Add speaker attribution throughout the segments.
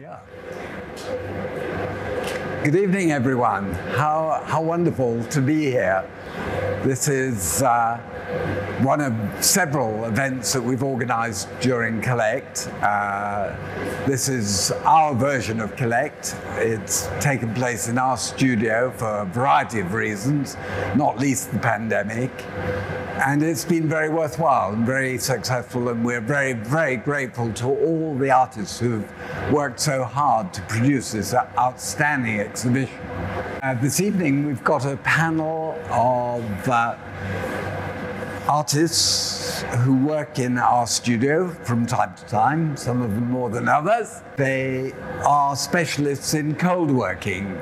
Speaker 1: Yeah. Good evening, everyone. How, how wonderful to be here. This is uh, one of several events that we've organized during Collect. Uh, this is our version of Collect. It's taken place in our studio for a variety of reasons, not least the pandemic. And it's been very worthwhile and very successful, and we're very, very grateful to all the artists who've worked so hard to produce this outstanding exhibition. Uh, this evening, we've got a panel of uh, artists who work in our studio from time to time, some of them more than others. They are specialists in cold working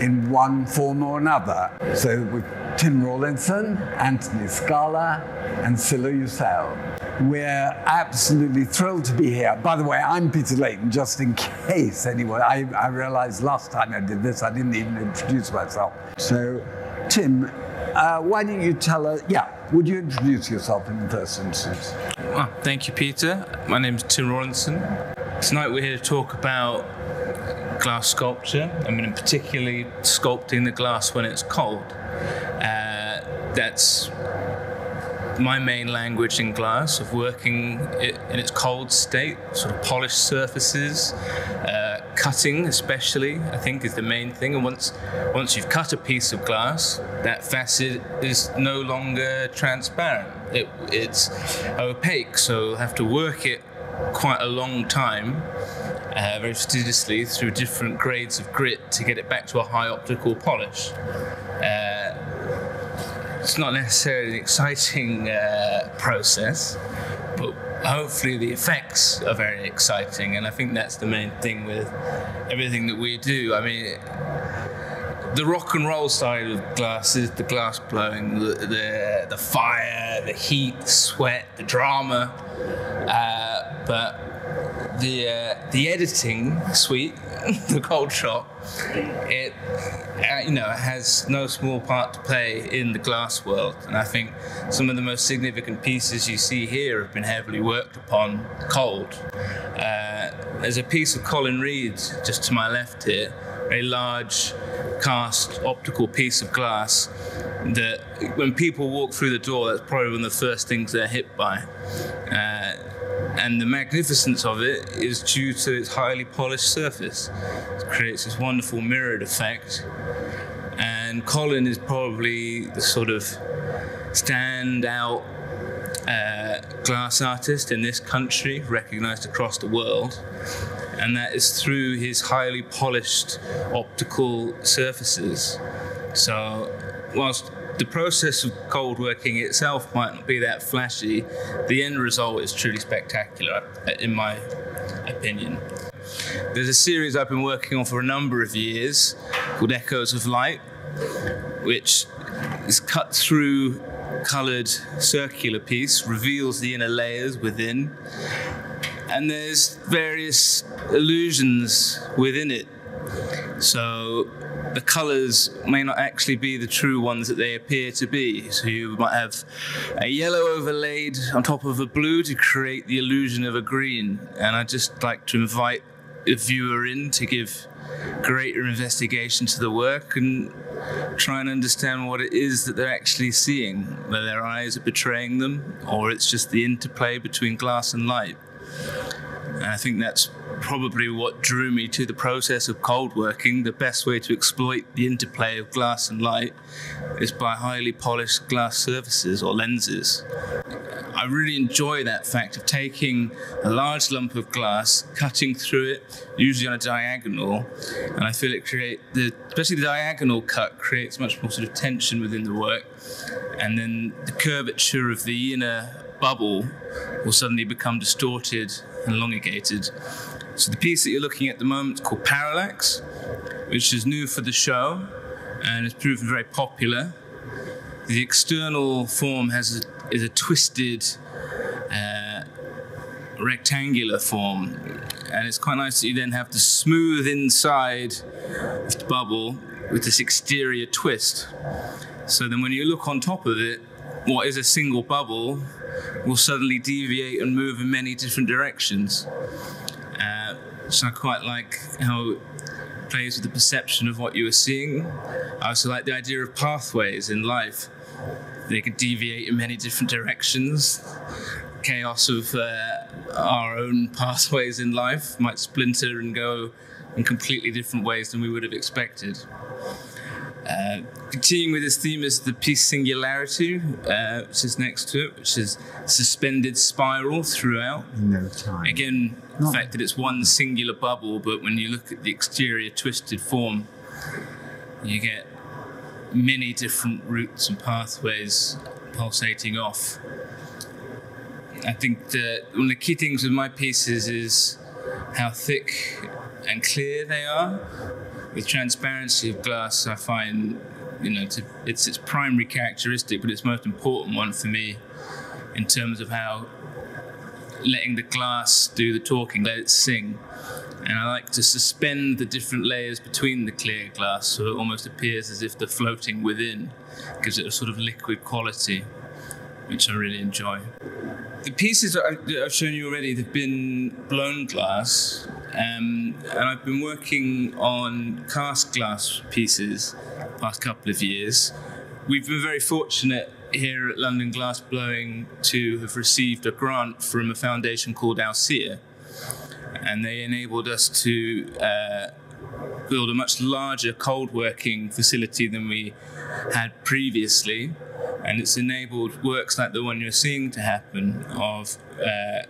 Speaker 1: in one form or another. So we've Tim Rawlinson, Anthony Scala, and Sila Yucel. We're absolutely thrilled to be here. By the way, I'm Peter Layton, just in case anyone. I, I realized last time I did this, I didn't even introduce myself. So, Tim, uh, why don't you tell us? Yeah, would you introduce yourself in the first instance?
Speaker 2: Well, thank you, Peter. My name is Tim Rawlinson. Tonight we're here to talk about glass sculpture. I mean, particularly sculpting the glass when it's cold. Uh, that's my main language in glass of working it in its cold state, sort of polished surfaces, uh, cutting especially, I think is the main thing. And once once you've cut a piece of glass, that facet is no longer transparent. It, it's opaque, so you'll have to work it quite a long time. Uh, very fastidiously through different grades of grit to get it back to a high optical polish. Uh, it's not necessarily an exciting uh, process, hopefully the effects are very exciting. And I think that's the main thing with everything that we do. I mean, the rock and roll side of glass is the glass blowing, the, the, the fire, the heat, the sweat, the drama. Uh, but the uh, the editing suite, the cold shop, it uh, you know has no small part to play in the glass world, and I think some of the most significant pieces you see here have been heavily worked upon cold. Uh, there's a piece of Colin Reid's just to my left here, a large cast optical piece of glass that when people walk through the door, that's probably one of the first things they're hit by. Uh, and the magnificence of it is due to its highly polished surface. It creates this wonderful mirrored effect. And Colin is probably the sort of standout uh, glass artist in this country, recognized across the world. And that is through his highly polished optical surfaces. So, whilst the process of cold working itself might not be that flashy. The end result is truly spectacular, in my opinion. There's a series I've been working on for a number of years called Echoes of Light, which is cut through coloured circular piece, reveals the inner layers within, and there's various illusions within it. So the colors may not actually be the true ones that they appear to be. So you might have a yellow overlaid on top of a blue to create the illusion of a green. And I'd just like to invite the viewer in to give greater investigation to the work and try and understand what it is that they're actually seeing, whether their eyes are betraying them or it's just the interplay between glass and light. And I think that's probably what drew me to the process of cold working. The best way to exploit the interplay of glass and light is by highly polished glass surfaces or lenses. I really enjoy that fact of taking a large lump of glass, cutting through it, usually on a diagonal, and I feel it create the especially the diagonal cut creates much more sort of tension within the work, and then the curvature of the inner bubble will suddenly become distorted elongated. So the piece that you're looking at at the moment is called Parallax, which is new for the show and has proven very popular. The external form has a, is a twisted uh, rectangular form, and it's quite nice that you then have the smooth inside of the bubble with this exterior twist. So then when you look on top of it, what is a single bubble will suddenly deviate and move in many different directions. Uh, So I quite like how it plays with the perception of what you are seeing. I also like the idea of pathways in life. They could deviate in many different directions. Chaos of uh, our own pathways in life might splinter and go in completely different ways than we would have expected. Uh, continuing with this theme is the piece Singularity, uh, which is next to it, which is suspended spiral throughout.
Speaker 1: No time.
Speaker 2: Again, the fact that it's one singular bubble, but when you look at the exterior twisted form, you get many different routes and pathways pulsating off. I think that one of the key things with my pieces is how thick and clear they are with transparency of glass, I find you know to, it's its primary characteristic, but its most important one for me in terms of how letting the glass do the talking, let it sing. And I like to suspend the different layers between the clear glass so it almost appears as if they're floating within, gives it a sort of liquid quality, which I really enjoy. The pieces I've shown you already, they've been blown glass, um, and I've been working on cast glass pieces the past couple of years. We've been very fortunate here at London Glass Blowing to have received a grant from a foundation called Alcea, and they enabled us to uh, build a much larger cold working facility than we had previously. And it's enabled works like the one you're seeing to happen of uh,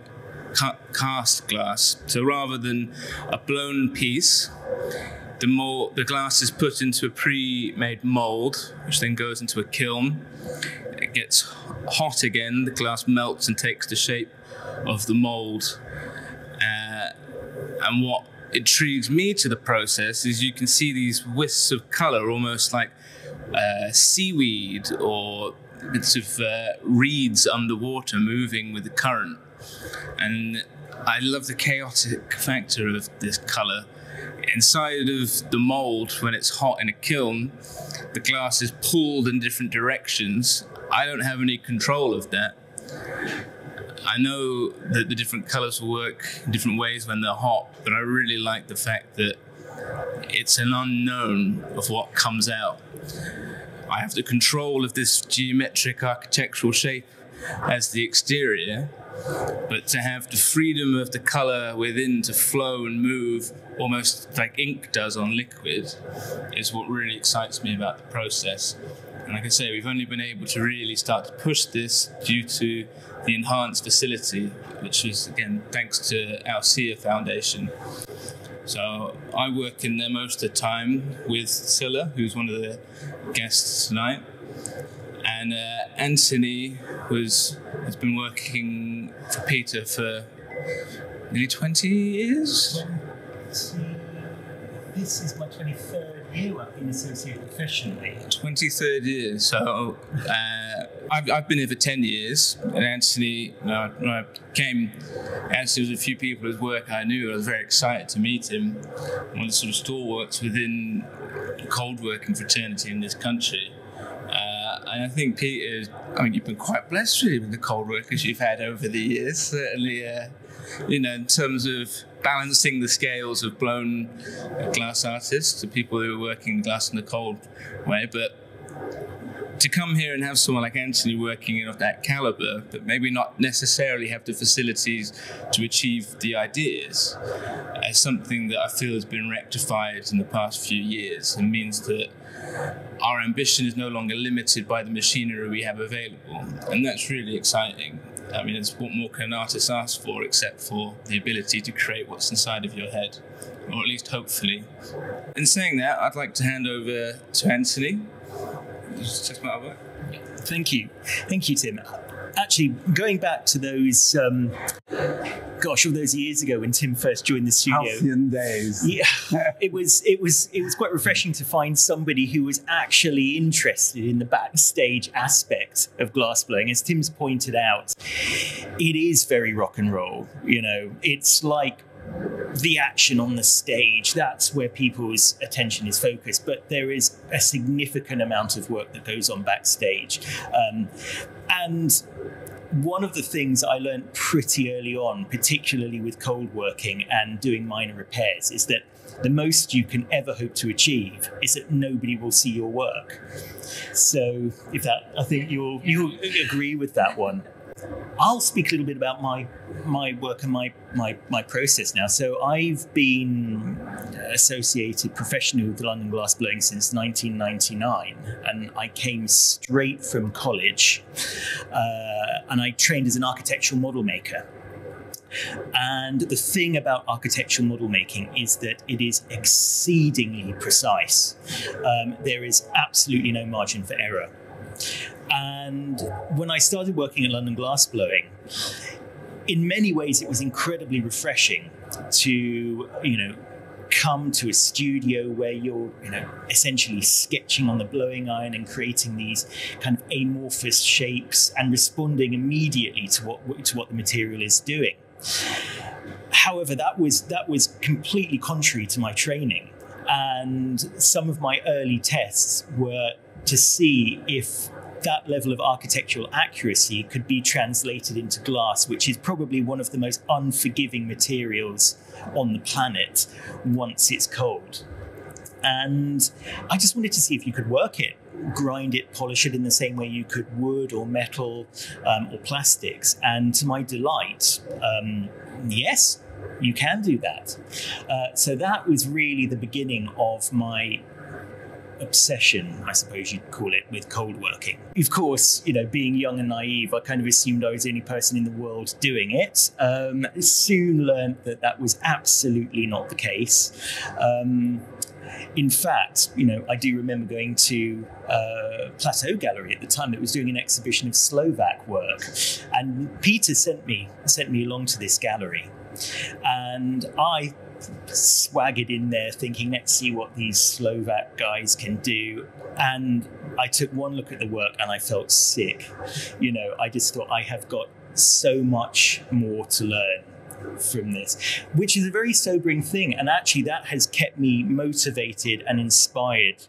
Speaker 2: cast glass. So rather than a blown piece, the mold, the glass is put into a pre-made mold, which then goes into a kiln. It gets hot again. The glass melts and takes the shape of the mold. Uh, and what intrigues me to the process is you can see these wisps of color, almost like uh, seaweed or bits of uh, reeds underwater moving with the current and I love the chaotic factor of this color. Inside of the mold, when it's hot in a kiln, the glass is pulled in different directions. I don't have any control of that. I know that the different colors will work in different ways when they're hot, but I really like the fact that it's an unknown of what comes out. I have the control of this geometric architectural shape as the exterior, but to have the freedom of the color within to flow and move almost like ink does on liquid is what really excites me about the process. And like I say, we've only been able to really start to push this due to the enhanced facility, which is again thanks to our SIA Foundation. So I work in there most of the time with Sila, who's one of the guests tonight. And uh, Anthony was, has been working for Peter for nearly 20 years.
Speaker 3: This is my 23rd you have been associated professionally?
Speaker 2: 23rd year. So uh, I've, I've been here for 10 years. And Anthony, uh, when I came, Anthony was a few people at work I knew. I was very excited to meet him. One of the sort of stalwarts within cold working fraternity in this country. Uh, and I think Peter, I mean, you've been quite blessed really with the cold workers you've had over the years, certainly, uh, you know, in terms of balancing the scales of blown glass artists to people who are working glass in the cold way, but to come here and have someone like Anthony working of that caliber, but maybe not necessarily have the facilities to achieve the ideas, as something that I feel has been rectified in the past few years and means that our ambition is no longer limited by the machinery we have available. And that's really exciting. I mean, it's what more can an artist ask for except for the ability to create what's inside of your head, or at least hopefully. In saying that, I'd like to hand over to Anthony. Just check my work.
Speaker 3: Thank you. Thank you, Tim. Actually going back to those um, gosh all those years ago when tim first joined the studio.
Speaker 1: Halcyon days.
Speaker 3: Yeah. It was it was it was quite refreshing to find somebody who was actually interested in the backstage aspect of glassblowing as tim's pointed out it is very rock and roll you know. It's like the action on the stage that's where people's attention is focused but there is a significant amount of work that goes on backstage um, and one of the things I learned pretty early on, particularly with cold working and doing minor repairs, is that the most you can ever hope to achieve is that nobody will see your work. So, if that, I think you'll you'll agree with that one. I'll speak a little bit about my my work and my my my process now. So I've been associated professionally with the London Glass Blowing since 1999, and I came straight from college, uh, and I trained as an architectural model maker. And the thing about architectural model making is that it is exceedingly precise. Um, there is absolutely no margin for error. And when I started working at London Glass Blowing, in many ways it was incredibly refreshing to, you know, come to a studio where you're, you know, essentially sketching on the blowing iron and creating these kind of amorphous shapes and responding immediately to what to what the material is doing. However, that was that was completely contrary to my training, and some of my early tests were to see if that level of architectural accuracy could be translated into glass, which is probably one of the most unforgiving materials on the planet once it's cold. And I just wanted to see if you could work it, grind it, polish it in the same way you could wood or metal um, or plastics. And to my delight, um, yes, you can do that. Uh, so that was really the beginning of my obsession, I suppose you'd call it, with cold working. Of course, you know, being young and naive, I kind of assumed I was the only person in the world doing it. Um, soon learned that that was absolutely not the case. Um, in fact, you know, I do remember going to uh, Plateau Gallery at the time that was doing an exhibition of Slovak work, and Peter sent me sent me along to this gallery, and I swaggered in there thinking, let's see what these Slovak guys can do. And I took one look at the work and I felt sick. You know, I just thought I have got so much more to learn from this, which is a very sobering thing. And actually, that has kept me motivated and inspired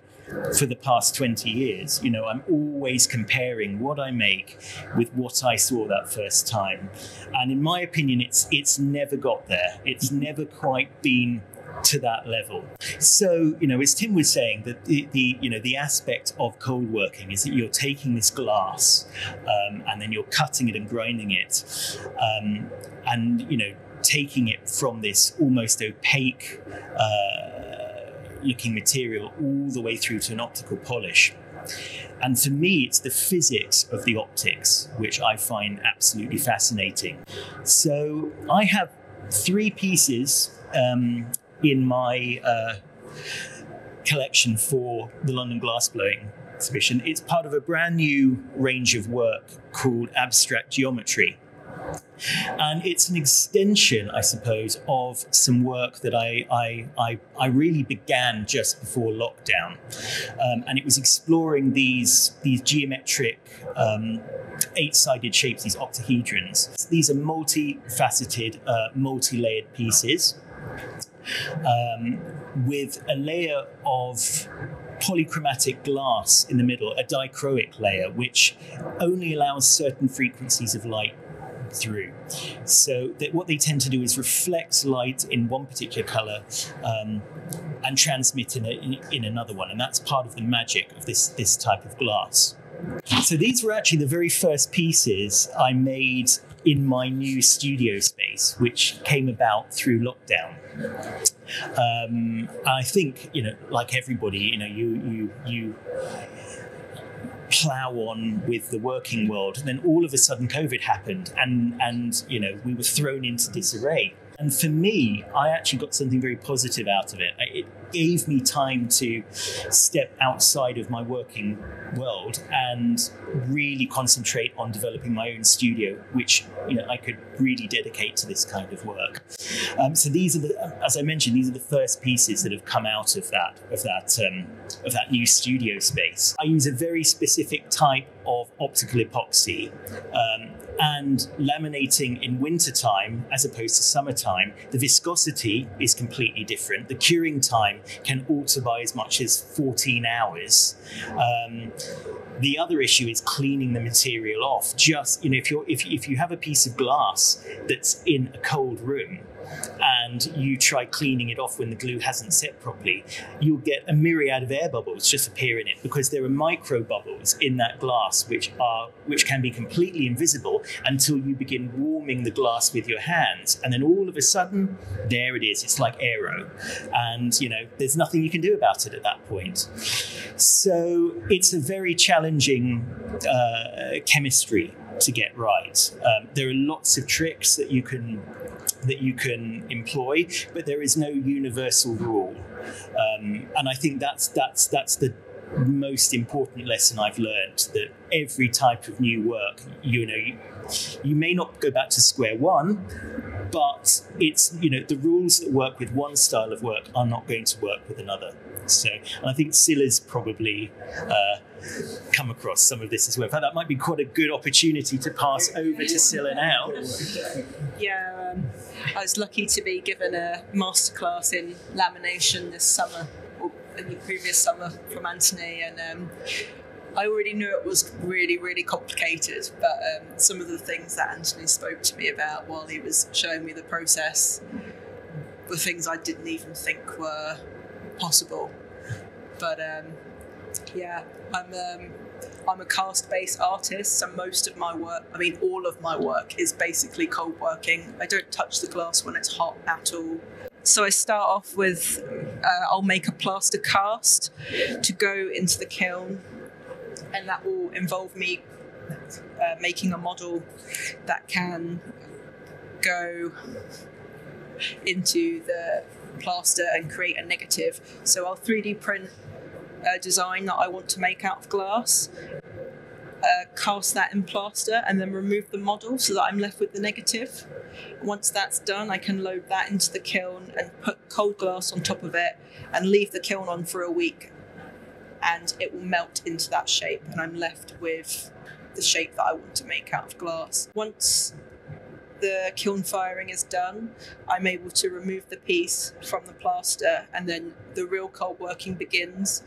Speaker 3: for the past 20 years. You know, I'm always comparing what I make with what I saw that first time. And in my opinion, it's it's never got there. It's never quite been to that level. So, you know, as Tim was saying, that the, the, you know the aspect of cold working is that you're taking this glass um, and then you're cutting it and grinding it, um, and you know taking it from this almost opaque. Uh, looking material all the way through to an optical polish. And for me, it's the physics of the optics which I find absolutely fascinating. So I have three pieces um, in my uh, collection for the London Glassblowing exhibition. It's part of a brand new range of work called Abstract Geometry. And it's an extension, I suppose, of some work that I, I, I, I really began just before lockdown. Um, and it was exploring these, these geometric um, eight sided shapes, these octahedrons. These are multifaceted, uh, multi layered pieces. Um, with a layer of polychromatic glass in the middle, a dichroic layer, which only allows certain frequencies of light through. So that what they tend to do is reflect light in one particular color um, and transmit in, a, in, another one, and that's part of the magic of this this type of glass. So these were actually the very first pieces I made in my new studio space, which came about through lockdown. Um, I think you know, like everybody, you know, you you you plow on with the working world. And then all of a sudden, COVID happened, and and you know we were thrown into disarray. And for me, I actually got something very positive out of it. It gave me time to step outside of my working world and really concentrate on developing my own studio, which you know I could really dedicate to this kind of work. Um, so these are the, as I mentioned, these are the first pieces that have come out of that of that um, of that new studio space. I use a very specific type of optical epoxy. Um, and laminating in wintertime as opposed to summertime, the viscosity is completely different. The curing time can alter by as much as 14 hours. Um, the other issue is cleaning the material off. Just you know, if you're, if if you have a piece of glass that's in a cold room, and you try cleaning it off when the glue hasn't set properly, you'll get a myriad of air bubbles just appear in it because there are micro bubbles in that glass which are which can be completely invisible until you begin warming the glass with your hands, and then all of a sudden, there it is. It's like aero, and you know there's nothing you can do about it at that point. So it's a very challenging uh, chemistry to get right. Um, there are lots of tricks that you can that you can employ, but there is no universal rule. Um, and I think that's that's that's the most important lesson I've learned that every type of new work, you know, you, you may not go back to square one, but it's you know the rules that work with one style of work are not going to work with another. So, and I think Sila's probably uh, come across some of this as well. In fact, that might be quite a good opportunity to pass over to Scylla now.
Speaker 4: Yeah, um, I was lucky to be given a masterclass in lamination this summer, in the previous summer from Anthony, and um, I already knew it was really, really complicated, but um, some of the things that Anthony spoke to me about while he was showing me the process were things I didn't even think were possible. But um, yeah, I'm um, I'm a cast-based artist, so most of my work, I mean, all of my work is basically cold working. I don't touch the glass when it's hot at all. So I start off with uh, I'll make a plaster cast to go into the kiln, and that will involve me uh, making a model that can go into the plaster and create a negative. So I'll 3D print a design that I want to make out of glass, uh, cast that in plaster, and then remove the model so that I'm left with the negative. Once that's done, I can load that into the kiln and put cold glass on top of it and leave the kiln on for a week. And it will melt into that shape, and I'm left with the shape that I want to make out of glass. Once the kiln firing is done, I'm able to remove the piece from the plaster and then the real cold working begins.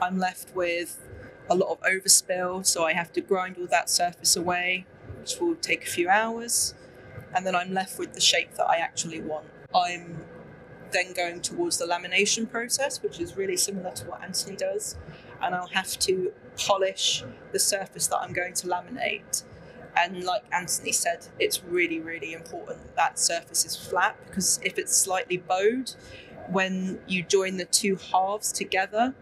Speaker 4: I'm left with a lot of overspill, so I have to grind all that surface away, which will take a few hours, and then I'm left with the shape that I actually want. I'm then going towards the lamination process, which is really similar to what Anthony does, and I'll have to polish the surface that I'm going to laminate. And like Anthony said, it's really, really important that that surface is flat because if it's slightly bowed, when you join the two halves together,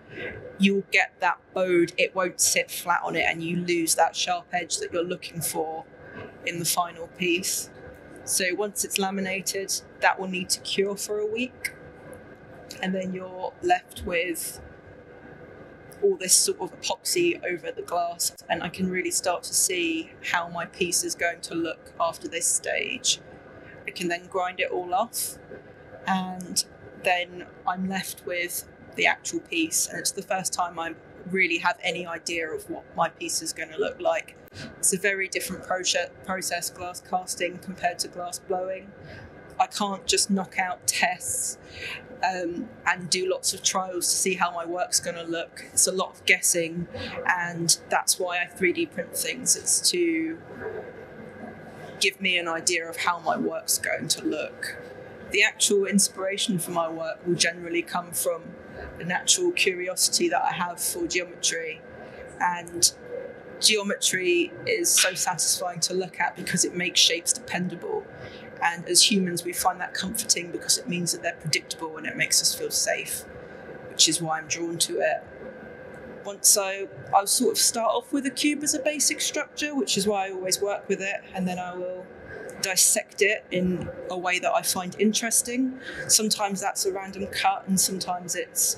Speaker 4: you'll get that bowed, it won't sit flat on it, and you lose that sharp edge that you're looking for in the final piece. So once it's laminated, that will need to cure for a week, and then you're left with all this sort of epoxy over the glass, and I can really start to see how my piece is going to look after this stage. I can then grind it all off, and then I'm left with the actual piece, and it's the first time I really have any idea of what my piece is going to look like. It's a very different process, glass casting compared to glass blowing. I can't just knock out tests um, and do lots of trials to see how my work's going to look. It's a lot of guessing, and that's why I 3D print things. It's to give me an idea of how my work's going to look. The actual inspiration for my work will generally come from the natural curiosity that I have for geometry. And geometry is so satisfying to look at because it makes shapes dependable. And as humans, we find that comforting because it means that they're predictable and it makes us feel safe, which is why I'm drawn to it. Once I, I'll sort of start off with a cube as a basic structure, which is why I always work with it, and then I will dissect it in a way that I find interesting. Sometimes that's a random cut, and sometimes it's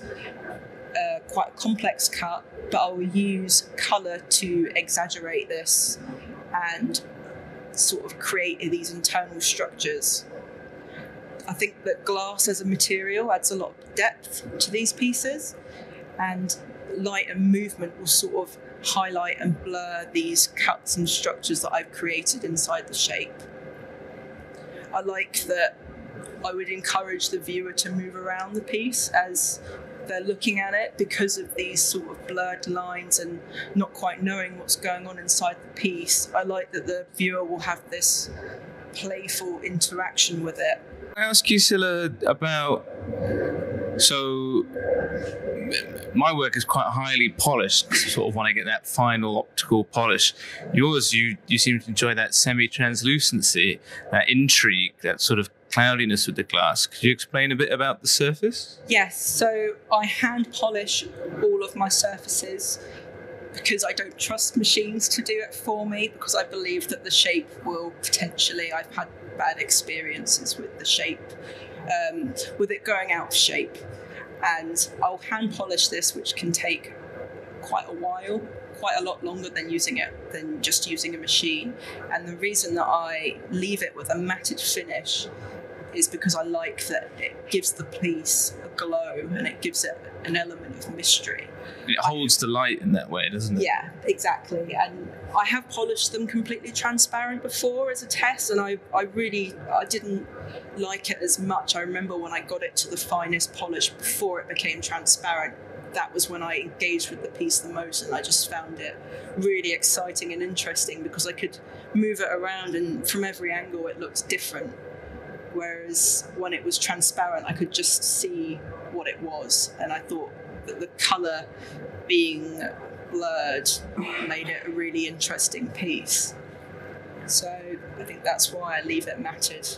Speaker 4: uh, quite a complex cut, but I will use colour to exaggerate this and sort of create these internal structures. I think that glass as a material adds a lot of depth to these pieces, and light and movement will sort of highlight and blur these cuts and structures that I've created inside the shape. I like that I would encourage the viewer to move around the piece as they're looking at it because of these sort of blurred lines and not quite knowing what's going on inside the piece. I like that the viewer will have this playful interaction with it.
Speaker 2: I ask you, Sila, about so my work is quite highly polished. Sort of want to get that final optical polish. Yours, you you seem to enjoy that semi-translucency, that intrigue, that sort of cloudiness with the glass. Could you explain a bit about the surface?
Speaker 4: Yes. So I hand polish all of my surfaces because I don't trust machines to do it for me because I believe that the shape will potentially. I've had bad experiences with the shape, um, with it going out of shape, and I'll hand polish this, which can take quite a while quite a lot longer than using it than just using a machine and the reason that I leave it with a matted finish is because I like that it gives the piece a glow and it gives it an element of mystery.
Speaker 2: It holds the light in that way, doesn't it?
Speaker 4: Yeah, exactly. And I have polished them completely transparent before as a test, and I, I really I didn't like it as much. I remember when I got it to the finest polish before it became transparent. That was when I engaged with the piece the most, and I just found it really exciting and interesting because I could move it around, and from every angle, it looked different whereas when it was transparent, I could just see what it was, and I thought that the color being blurred made it a really interesting piece. So I think that's why I leave it matted.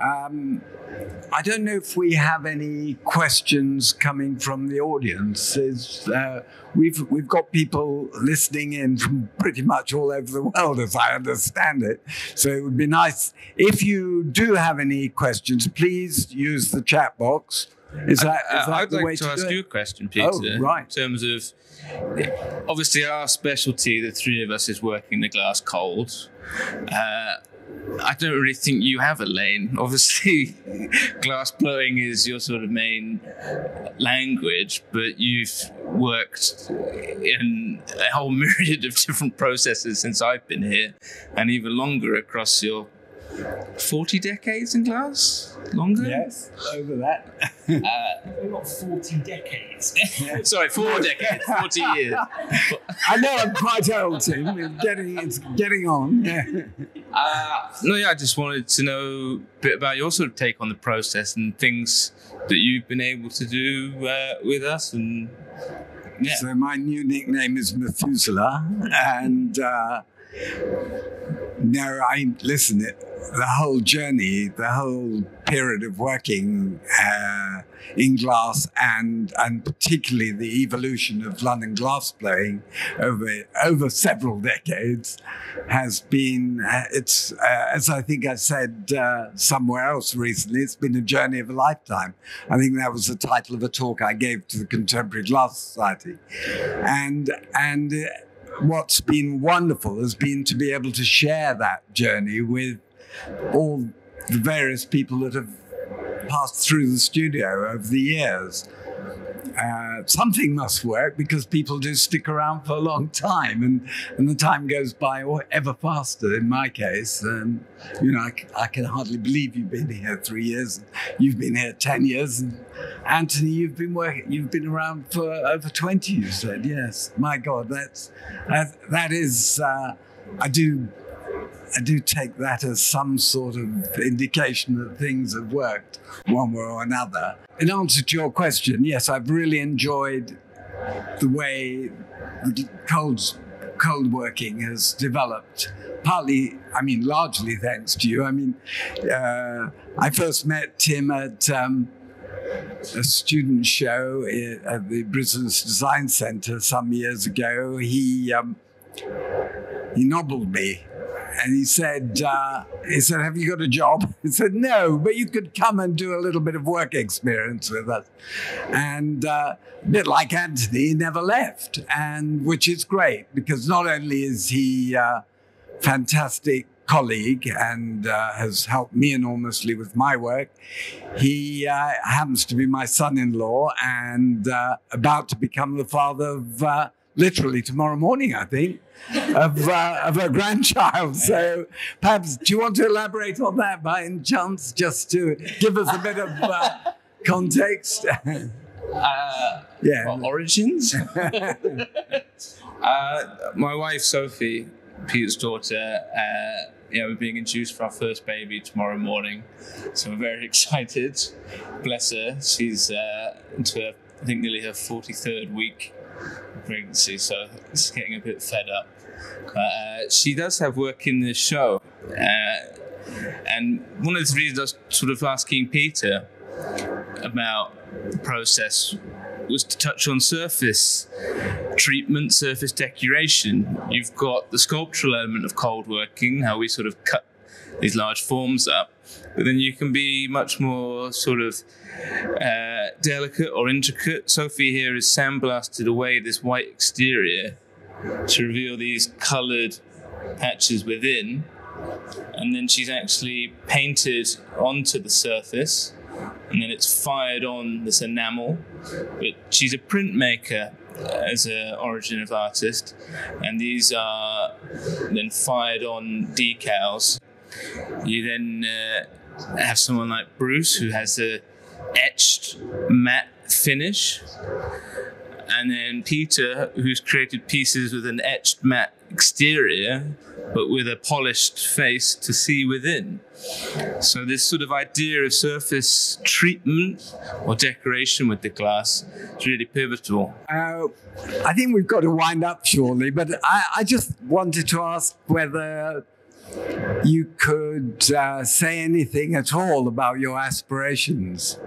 Speaker 1: Um, I don't know if we have any questions coming from the audience. Uh, we've we've got people listening in from pretty much all over the world, as I understand it. So it would be nice if you do have any questions. Please use the chat box. Is that, is that
Speaker 2: I'd
Speaker 1: the
Speaker 2: like
Speaker 1: way
Speaker 2: to,
Speaker 1: to,
Speaker 2: ask
Speaker 1: do
Speaker 2: you a question, Peter.
Speaker 1: Oh, right.
Speaker 2: In terms of obviously our specialty, the three of us, is working the glass cold. Uh, I don't really think you have a lane. Obviously, glass blowing is your sort of main language, but you've worked in a whole myriad of different processes since I've been here, and even longer across your 40 decades in glass? Longer?
Speaker 1: Yes, over that.
Speaker 3: We're not 40 decades.
Speaker 2: Sorry, four decades, 40 years.
Speaker 1: I know I'm quite old, Tim. It's getting, it's getting on.
Speaker 2: Uh, no, yeah, I just wanted to know a bit about your sort of take on the process and things that you've been able to do uh, with us. And yeah,
Speaker 1: So my new nickname is Methuselah, and uh, no, I listen. The whole journey, the whole period of working uh, in glass, and and particularly the evolution of London glass blowing over over several decades, has been. Uh, it's uh, as I think I said uh, somewhere else recently. It's been a journey of a lifetime. I think that was the title of a talk I gave to the Contemporary Glass Society, and and. What's been wonderful has been to be able to share that journey with all the various people that have passed through the studio over the years. Uh, something must work because people do stick around for a long time, and, and the time goes by or ever faster. In my case, um, you know, I can hardly believe you've been here three years. You've been here ten years, and Anthony, you've been working. You've been around for over twenty. You said, yes. My God, that's that, that is. Uh, I do I do take that as some sort of indication that things have worked one way or another. In answer to your question, yes, I've really enjoyed the way the cold, cold working has developed. Partly, I mean, largely thanks to you. I mean, uh, I first met Tim at um, a student show at the Business Design Centre some years ago. He um, he nobbled me and he said, uh, he said, have you got a job? He said, no, but you could come and do a little bit of work experience with us. And uh, a bit like Anthony, he never left, and which is great because not only is he a fantastic colleague and uh, has helped me enormously with my work, he uh, happens to be my son-in-law and uh, about to become the father of uh, literally tomorrow morning, I think, of, uh, of a grandchild. So perhaps, do you want to elaborate on that by any chance, just to give us a bit of uh, context?
Speaker 2: Uh,
Speaker 1: yeah.
Speaker 2: well, origins. uh, my wife Sophie, Peter's daughter, uh, yeah, we're being induced for our first baby tomorrow morning, so we're very excited. Bless her, she's uh, into her, I think nearly her forty third week of pregnancy, so she's getting a bit fed up. But uh, she does have work in the show, uh, and one of the reasons I was sort of asking Peter about the process was to touch on surface treatment, surface decoration. You've got the sculptural element of cold working, how we sort of cut these large forms up, but then you can be much more sort of uh, delicate or intricate. Sophie here has sandblasted away this white exterior to reveal these coloured patches within, and then she's actually painted onto the surface and then it's fired on this enamel. But she's a printmaker as an origin of artist, and these are then fired on decals. You then uh, have someone like Bruce who has a etched matte finish, and then Peter who's created pieces with an etched matte exterior but with a polished face to see within. So this sort of idea of surface treatment or decoration with the glass is really pivotal.
Speaker 1: Uh, I think we've got to wind up shortly, but I, I just wanted to ask whether you could uh, say anything at all about your aspirations.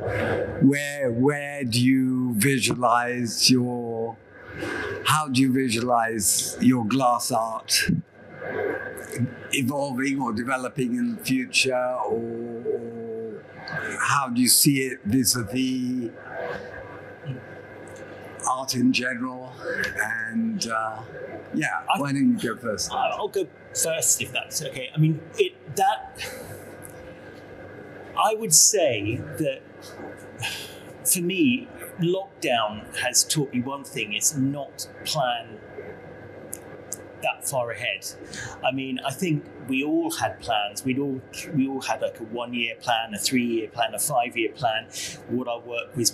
Speaker 1: Where where do you visualize your how do you visualize your glass art evolving or developing in the future, or how do you see it vis-a-vis art in general? And uh, yeah,
Speaker 3: I-
Speaker 1: why don't you go first?
Speaker 3: I'll go first if that's okay. I mean, it that I would say that for me, lockdown has taught me one thing: it's not plan that far ahead. I mean, I think we all had plans. We'd all we all had like a one-year plan, a three-year plan, a five-year plan. What our work was,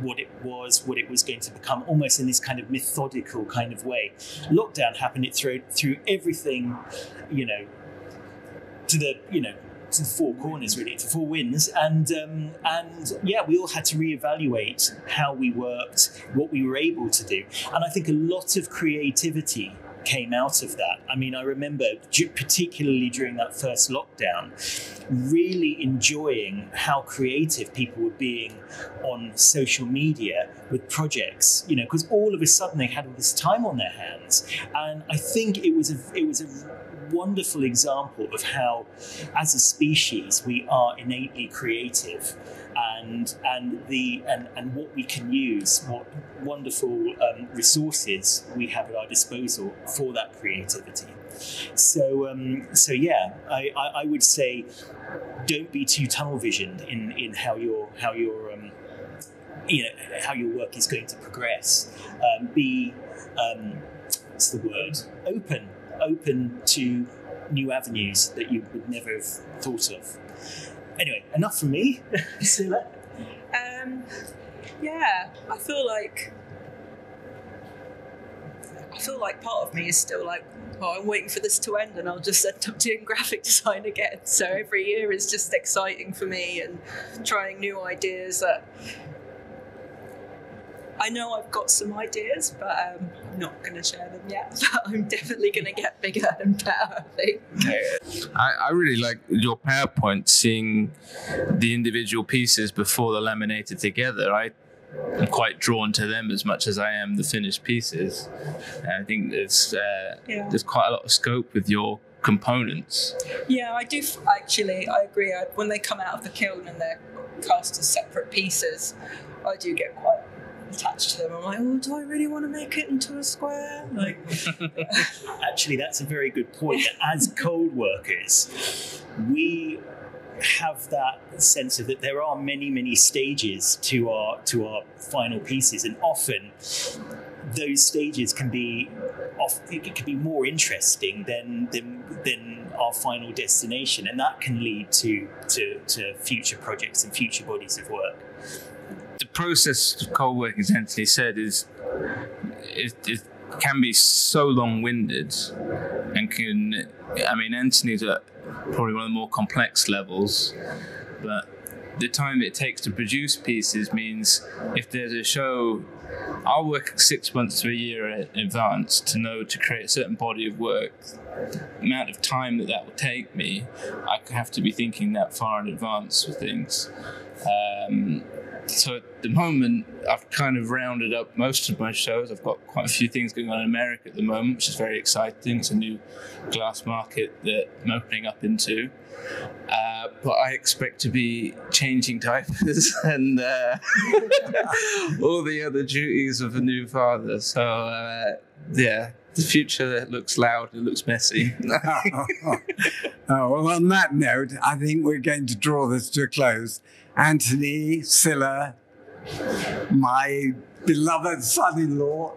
Speaker 3: what it was, what it was going to become, almost in this kind of methodical kind of way. Lockdown happened. It threw through everything, you know, to the you know to the four corners really to four winds and um, and yeah we all had to reevaluate how we worked what we were able to do and i think a lot of creativity came out of that. I mean i remember particularly during that first lockdown really enjoying how creative people were being on social media with projects you know because all of a sudden they had all this time on their hands. And i think it was a it was a wonderful example of how, as a species, we are innately creative, and and the and, and what we can use, what wonderful um, resources we have at our disposal for that creativity. So um, so yeah, I, I, I would say, don't be too tunnel visioned in in how your how your um, you know how your work is going to progress. Um, be um, what's the word? Open open to new avenues that you would never have thought of. Anyway, enough from me. Sila.
Speaker 4: Um, yeah, I feel like I feel like part of me is still like, oh, I'm waiting for this to end, and I'll just end up doing graphic design again. So every year is just exciting for me and trying new ideas. That I know I've got some ideas, but um, I'm not going to share them yet. But I'm definitely going to get bigger and better. I think.
Speaker 2: I, I really like your PowerPoint, seeing the individual pieces before they're laminated together. I am quite drawn to them as much as I am the finished pieces. And I think there's uh,
Speaker 4: Yeah.
Speaker 2: there's quite a lot of scope with your components.
Speaker 4: Yeah, I do f- actually. I agree. I, when they come out of the kiln and they're cast as separate pieces, I do get quite attached to them. I'm like, oh, do I really want to make it into a square? Like,
Speaker 3: Actually, that's a very good point. As cold workers, we have that sense of that there are many, many stages to our to our final pieces, and often those stages can be off, it can be more interesting than, than than our final destination, and that can lead to to, to future projects and future bodies of work.
Speaker 2: The process of cold work, as Anthony said, is it, it can be so long-winded and can. I mean, Anthony's at probably one of the more complex levels, but the time it takes to produce pieces means if there's a show I'll work six months to a year in advance to know to create a certain body of work. The amount of time that that will take me, I have to be thinking that far in advance for things. Um, so at the moment, I've kind of rounded up most of my shows. I've got quite a few things going on in America at the moment, which is very exciting. It's a new glass market that I'm opening up into. Uh, but I expect to be changing diapers and uh, all the other duties of a new father. So, uh, yeah, the future looks loud, it looks messy.
Speaker 1: oh, well, on that note, I think we're going to draw this to a close. Anthony, Sila, my beloved son-in-law.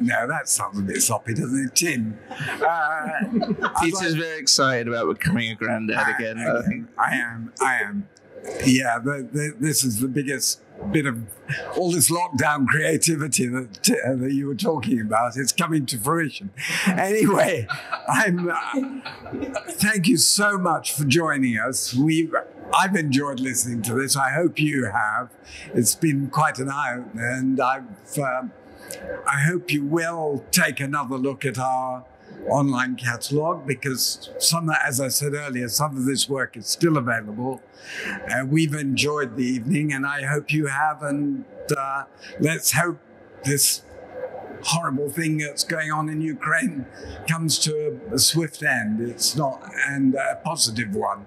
Speaker 1: no, that sounds a bit sloppy, doesn't it, Tim? Uh,
Speaker 2: Peter's like, very excited about becoming a granddad I, again. I,
Speaker 1: I, think. I am. I am. Yeah, the, the, this is the biggest bit of all this lockdown creativity that uh, that you were talking about. It's coming to fruition. Anyway, I'm. Uh, thank you so much for joining us. We I've enjoyed listening to this. I hope you have. It's been quite an eye opener, and I've. Um, I hope you will take another look at our online catalogue because some, as I said earlier, some of this work is still available. Uh, we've enjoyed the evening, and I hope you have. And uh, let's hope this horrible thing that's going on in Ukraine comes to a, a swift end. It's not, and a positive one.